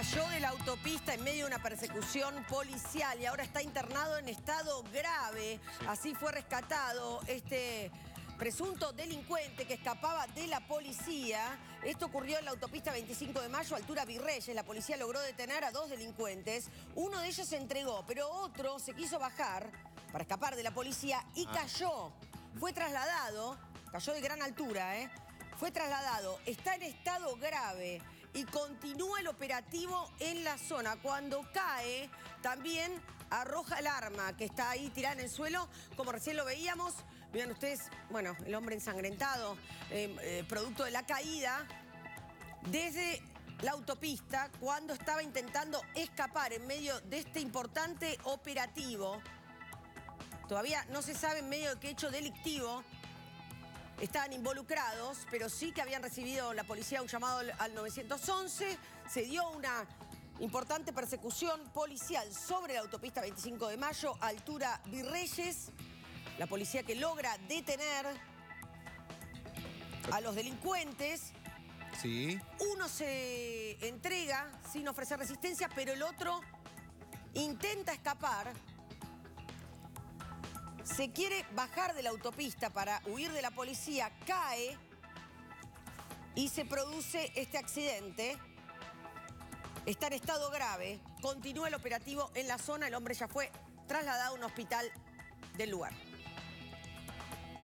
Cayó de la autopista en medio de una persecución policial y ahora está internado en estado grave. Así fue rescatado este presunto delincuente que escapaba de la policía. Esto ocurrió en la autopista 25 de mayo, altura Virreyes. La policía logró detener a dos delincuentes. Uno de ellos se entregó, pero otro se quiso bajar para escapar de la policía y cayó. Fue trasladado, cayó de gran altura, ¿eh? Fue trasladado, está en estado grave y continúa el operativo en la zona. Cuando cae, también arroja el arma que está ahí tirada en el suelo, como recién lo veíamos. Vean ustedes, bueno, el hombre ensangrentado, eh, eh, producto de la caída, desde la autopista, cuando estaba intentando escapar en medio de este importante operativo. Todavía no se sabe en medio de qué hecho delictivo estaban involucrados, pero sí que habían recibido la policía un llamado al 911. Se dio una importante persecución policial sobre la autopista 25 de mayo, altura Virreyes. La policía que logra detener a los delincuentes. Sí. Uno se entrega sin ofrecer resistencia, pero el otro intenta escapar se quiere bajar de la autopista para huir de la policía, cae y se produce este accidente. Está en estado grave, continúa el operativo en la zona, el hombre ya fue trasladado a un hospital del lugar.